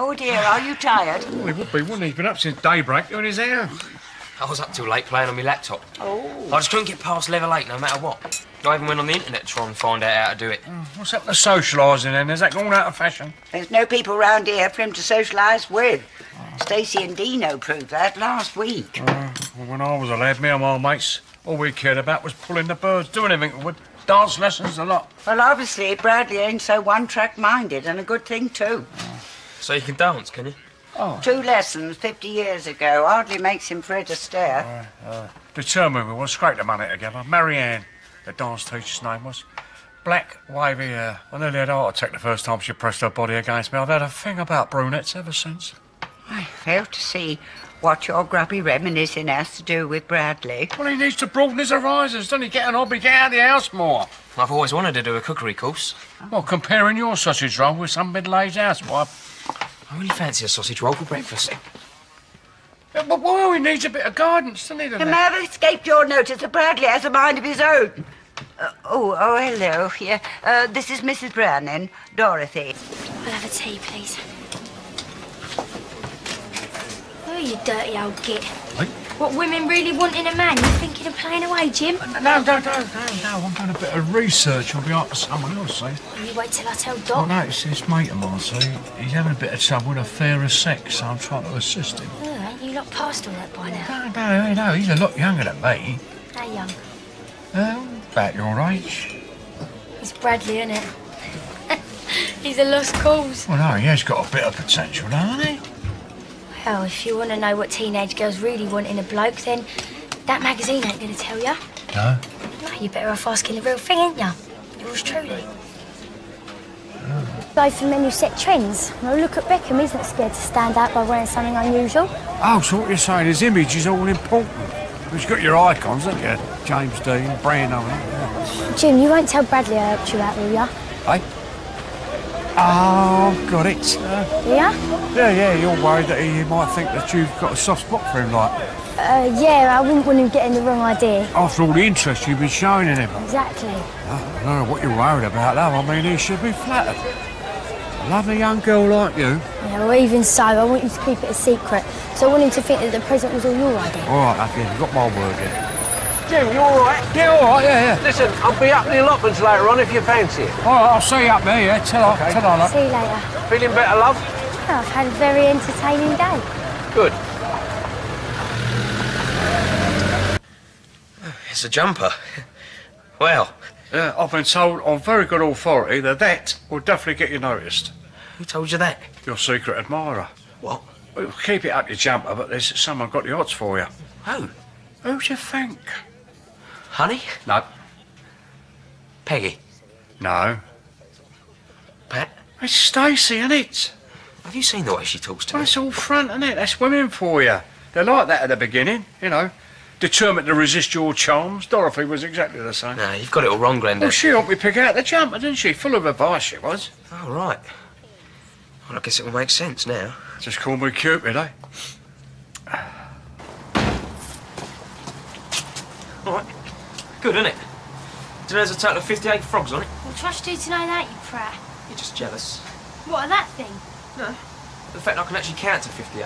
Oh dear, are you tired? Well, he would be, wouldn't he? He's been up since daybreak doing his hair. I was up too late playing on my laptop. Oh. I just couldn't get past level 8 no matter what. I even went on the internet to try and find out how to do it. Mm, what's up with socialising then? Has that gone out of fashion? There's no people round here for him to socialise with. Stacey and Deano proved that last week. Oh, well, when I was a lad, me and my mates, all we cared about was pulling the birds, doing anything we would. Dance lessons, a lot. Well, obviously, Bradley ain't so one-track minded, and a good thing, too. So you can dance, can you? Oh. Two lessons 50 years ago hardly makes him Fred Astaire. Determined we would scrape the money together. Marianne, the dance teacher's name was. Black, wavy hair. I nearly had a heart attack the first time she pressed her body against me. I've had a thing about brunettes ever since. I fail to see what your grubby reminiscing has to do with Bradley. Well, he needs to broaden his horizons, doesn't he? Get an hobby, get out of the house more. I've always wanted to do a cookery course. Well, comparing your sausage roll with some middle-aged housewife. I really fancy a sausage roll for breakfast. Yeah, But well, he needs a bit of guidance, doesn't he? It doesn't may have escaped your notice that Bradley has a mind of his own. Uh, oh, oh, hello. Yeah, uh, this is Mrs. Branning, Dorothy. I'll have a tea, please. Oh, you dirty old git. What women really want in a man, You're thinking of playing away, Jim? No, no, no, no, no, I'm doing a bit of research I'll be on behalf of someone else, see? You wait till I tell Well, Dot. no, it's this mate of mine, see? He's having a bit of trouble with a fairer sex, so I'm trying to assist him. Oh, ain't you lot past all that by now? No, no, no, he's a lot younger than me. How young? Oh, about your age. It's Bradley, isn't it? He's a lost cause. Well, no, he has got a bit of potential, hasn't he? Well, if you want to know what teenage girls really want in a bloke, then that magazine ain't going to tell you. No. No, you're better off asking the real thing, ain't you? Yours truly. Oh. Go for men who set trends. Well, look at Beckham. He's not scared to stand out by wearing something unusual. Oh, so what you're saying, his image is all important. You've got your icons, haven't you? James Dean, Brando, yeah. Jim, you won't tell Bradley I helped you out, will you? Hey? Oh, got it. Uh, Yeah? yeah, yeah, you're worried that he might think that you've got a soft spot for him, like, Uh, yeah, I wouldn't want him getting the wrong idea. after all the interest you've been showing in him. Exactly. I don't know what you're worried about, though. I mean, he should be flattered. A lovely young girl like you. Yeah, well, even so, I want you to keep it a secret. So I want him to think that the present was all your idea. All right, love, yeah, you've got my word here. Jim, you all right? Yeah, all right, yeah, yeah. Listen, I'll be up in the allotments later on if you fancy it. All right, I'll see you up there, yeah. Tell her, tell her, love. See you later. Feeling better, love? Well, I've had a very entertaining day. Good. It's a jumper. Well, Yeah, I've been told on very good authority that that will definitely get you noticed. who told you that? Your secret admirer. What? Well, keep it up your jumper, but there's someone got the odds for you. Who? Who do you think? Honey? No. Peggy? No. Pat? It's Stacey, isn't it? Have you seen the way she talks to Well, me? it's all front, isn't it? That's women for you. They're like that at the beginning, you know. Determined to resist your charms. Dorothy was exactly the same. No, you've got it all wrong, Well, she helped me pick out the jumper, didn't she? Full of advice, she was. Oh, right. Well, I guess it will make sense now. Just call me Cupid, eh? All right. Good, isn't it? Do there's a total of 58 frogs on it? Well, trust you to know that, you prat. You're just jealous. What of that thing? No. The fact I can actually count to 58.